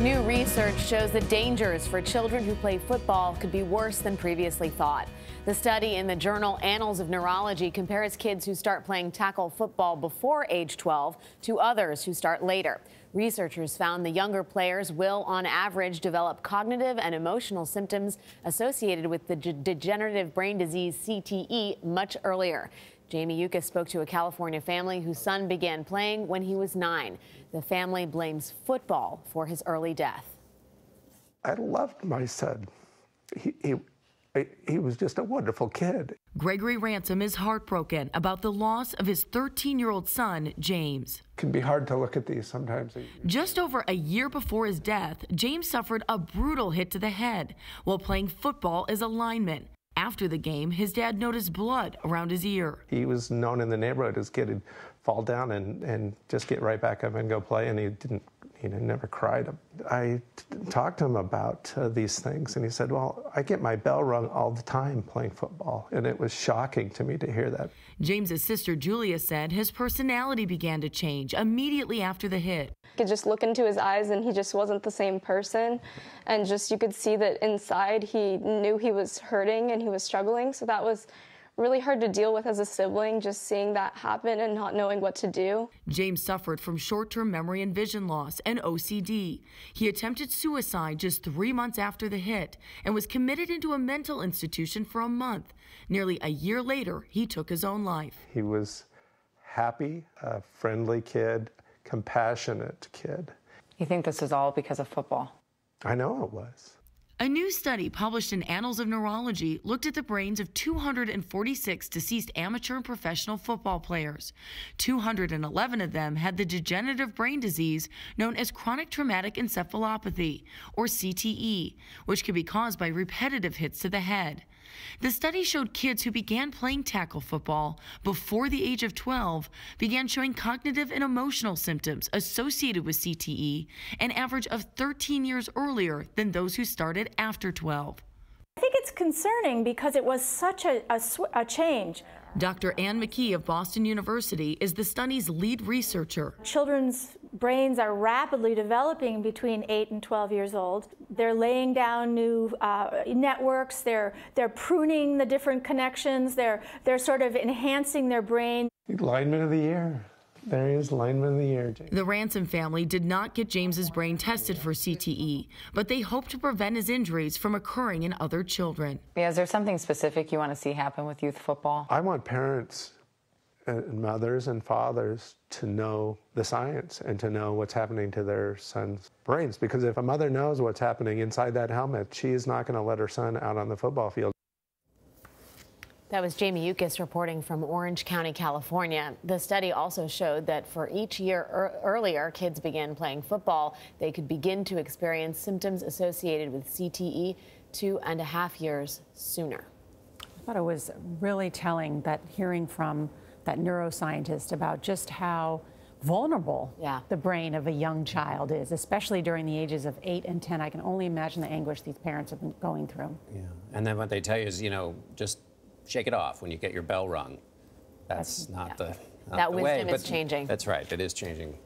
New research shows the dangers for children who play football could be worse than previously thought. The study in the journal Annals of Neurology compares kids who start playing tackle football before age 12 to others who start later. Researchers found the younger players will, on average, develop cognitive and emotional symptoms associated with the degenerative brain disease CTE much earlier. Jamie Yuccas spoke to a California family whose son began playing when he was nine. The family blames football for his early death. I loved my son. He, he, he was just a wonderful kid. Gregory Ransom is heartbroken about the loss of his 13 year old son, James. It can be hard to look at these sometimes. Just over a year before his death, James suffered a brutal hit to the head while playing football as a lineman. After the game, his dad noticed blood around his ear. He was known in the neighborhood as kid would fall down and, and just get right back up and go play, and he didn't he never cried. I talked to him about uh, these things, and he said, Well, I get my bell rung all the time playing football. And it was shocking to me to hear that. James's sister Julia said his personality began to change immediately after the hit. You could just look into his eyes, and he just wasn't the same person. And just you could see that inside he knew he was hurting and he was struggling. So that was really hard to deal with as a sibling, just seeing that happen and not knowing what to do. James suffered from short term memory and vision loss and OCD. He attempted suicide just three months after the hit and was committed into a mental institution for a month. Nearly a year later, he took his own life. He was happy, a friendly kid, compassionate kid. You think this is all because of football? I know it was. A new study published in Annals of Neurology looked at the brains of 246 deceased amateur and professional football players. 211 of them had the degenerative brain disease known as chronic traumatic encephalopathy, or CTE, which can be caused by repetitive hits to the head. The study showed kids who began playing tackle football before the age of 12 began showing cognitive and emotional symptoms associated with CTE an average of 13 years earlier than those who started after 12. I think it's concerning because it was such a, a, a change. Dr. Ann McKee of Boston University is the study's lead researcher. Children's brains are rapidly developing between 8 and 12 years old. They're laying down new uh, networks, they're, they're pruning the different connections, they're, they're sort of enhancing their brain. Lineman of the year. There he is, lineman of the year. James. The Ransom family did not get James's brain tested for CTE, but they hope to prevent his injuries from occurring in other children. Yeah, is there something specific you want to see happen with youth football? I want parents and mothers and fathers to know the science and to know what's happening to their son's brains. Because if a mother knows what's happening inside that helmet, she is not going to let her son out on the football field. That was Jamie Yuccas reporting from Orange County, California. The study also showed that for each year er earlier kids began playing football, they could begin to experience symptoms associated with CTE two and a half years sooner. I thought it was really telling that hearing from that neuroscientist about just how vulnerable yeah. the brain of a young child is, especially during the ages of 8 and 10. I can only imagine the anguish these parents have been going through. Yeah. And then what they tell you is, you know, just shake it off when you get your bell rung. That's, That's not yeah. the not that the wisdom way, is changing. That's right. It is changing